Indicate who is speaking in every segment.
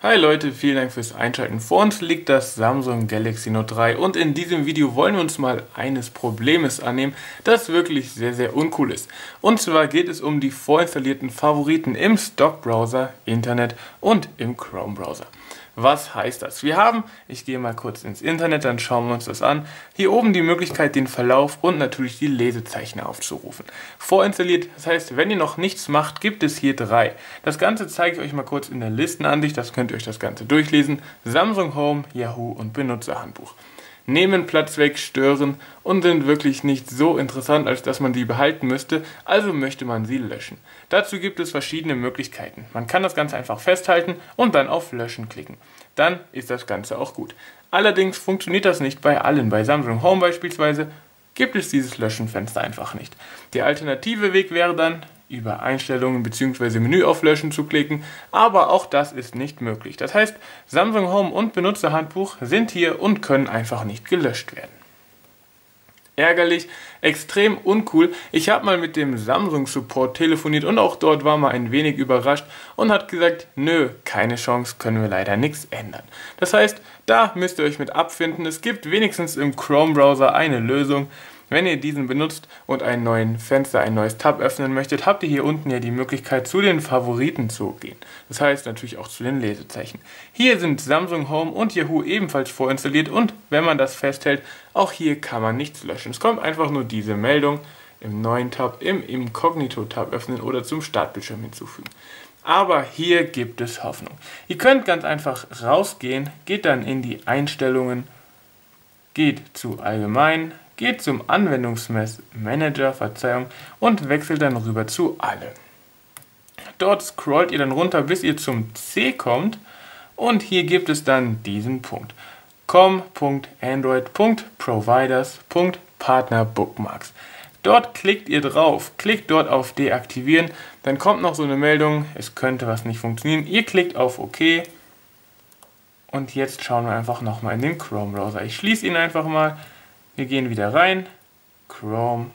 Speaker 1: Hi Leute, vielen Dank fürs Einschalten. Vor uns liegt das Samsung Galaxy Note 3 und in diesem Video wollen wir uns mal eines Problems annehmen, das wirklich sehr, sehr uncool ist. Und zwar geht es um die vorinstallierten Favoriten im Stock-Browser, Internet und im Chrome-Browser. Was heißt das? Wir haben, ich gehe mal kurz ins Internet, dann schauen wir uns das an, hier oben die Möglichkeit, den Verlauf und natürlich die Lesezeichen aufzurufen. Vorinstalliert, das heißt, wenn ihr noch nichts macht, gibt es hier drei. Das Ganze zeige ich euch mal kurz in der Listenansicht, das könnt ihr euch das Ganze durchlesen. Samsung Home, Yahoo und Benutzerhandbuch nehmen Platz weg, stören und sind wirklich nicht so interessant, als dass man sie behalten müsste, also möchte man sie löschen. Dazu gibt es verschiedene Möglichkeiten. Man kann das Ganze einfach festhalten und dann auf Löschen klicken. Dann ist das Ganze auch gut. Allerdings funktioniert das nicht bei allen. Bei Samsung Home beispielsweise gibt es dieses Löschenfenster einfach nicht. Der alternative Weg wäre dann, über Einstellungen bzw. Menü auf Löschen zu klicken, aber auch das ist nicht möglich. Das heißt, Samsung Home und Benutzerhandbuch sind hier und können einfach nicht gelöscht werden. Ärgerlich, extrem uncool. Ich habe mal mit dem Samsung Support telefoniert und auch dort war man ein wenig überrascht und hat gesagt, nö, keine Chance, können wir leider nichts ändern. Das heißt, da müsst ihr euch mit abfinden. Es gibt wenigstens im Chrome Browser eine Lösung. Wenn ihr diesen benutzt und einen neuen Fenster, ein neues Tab öffnen möchtet, habt ihr hier unten ja die Möglichkeit zu den Favoriten zu gehen. Das heißt natürlich auch zu den Lesezeichen. Hier sind Samsung Home und Yahoo ebenfalls vorinstalliert und wenn man das festhält, auch hier kann man nichts löschen. Es kommt einfach nur diese Meldung im neuen Tab, im Inkognito-Tab öffnen oder zum Startbildschirm hinzufügen. Aber hier gibt es Hoffnung. Ihr könnt ganz einfach rausgehen, geht dann in die Einstellungen, geht zu Allgemein, geht zum Anwendungsmanager, Verzeihung, und wechselt dann rüber zu Alle. Dort scrollt ihr dann runter, bis ihr zum C kommt und hier gibt es dann diesen Punkt. com.android.providers.partnerbookmarks. Dort klickt ihr drauf, klickt dort auf Deaktivieren, dann kommt noch so eine Meldung, es könnte was nicht funktionieren. Ihr klickt auf OK und jetzt schauen wir einfach nochmal in den Chrome-Browser. Ich schließe ihn einfach mal wir gehen wieder rein. Chrome.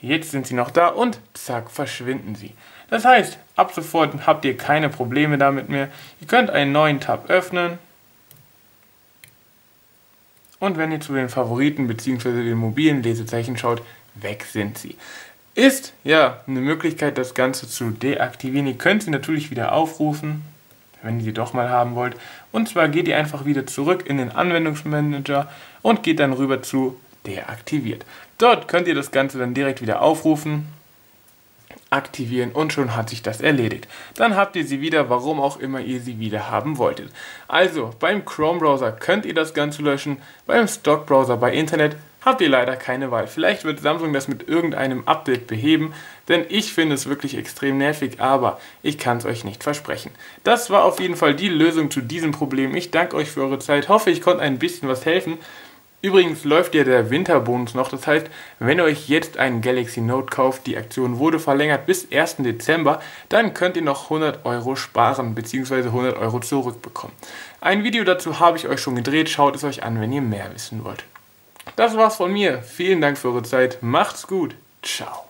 Speaker 1: Jetzt sind sie noch da und zack, verschwinden sie. Das heißt, ab sofort habt ihr keine Probleme damit mehr. Ihr könnt einen neuen Tab öffnen. Und wenn ihr zu den Favoriten bzw. den mobilen Lesezeichen schaut, weg sind sie. Ist ja eine Möglichkeit, das Ganze zu deaktivieren. Ihr könnt sie natürlich wieder aufrufen wenn ihr sie doch mal haben wollt. Und zwar geht ihr einfach wieder zurück in den Anwendungsmanager und geht dann rüber zu deaktiviert. Dort könnt ihr das Ganze dann direkt wieder aufrufen, aktivieren und schon hat sich das erledigt. Dann habt ihr sie wieder, warum auch immer ihr sie wieder haben wolltet. Also beim Chrome Browser könnt ihr das Ganze löschen, beim Stock Browser bei Internet habt ihr leider keine Wahl. Vielleicht wird Samsung das mit irgendeinem Update beheben, denn ich finde es wirklich extrem nervig, aber ich kann es euch nicht versprechen. Das war auf jeden Fall die Lösung zu diesem Problem. Ich danke euch für eure Zeit, hoffe ich konnte ein bisschen was helfen. Übrigens läuft ja der Winterbonus noch, das heißt, wenn ihr euch jetzt einen Galaxy Note kauft, die Aktion wurde verlängert bis 1. Dezember, dann könnt ihr noch 100 Euro sparen bzw. 100 Euro zurückbekommen. Ein Video dazu habe ich euch schon gedreht, schaut es euch an, wenn ihr mehr wissen wollt. Das war's von mir. Vielen Dank für eure Zeit. Macht's gut. Ciao.